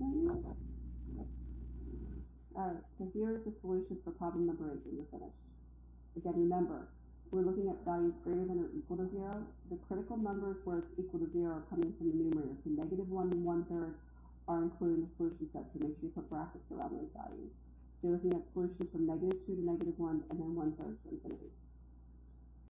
Mm-hmm. Alright, so here's the solution for problem number eight when you're finished. Again, remember, we're looking at values greater than or equal to zero. The critical numbers where it's equal to zero are coming from the numerator, so negative one and one third are included in the solution set, so make sure you put brackets around those values. So you're looking at solutions from negative two to negative one, and then one third to.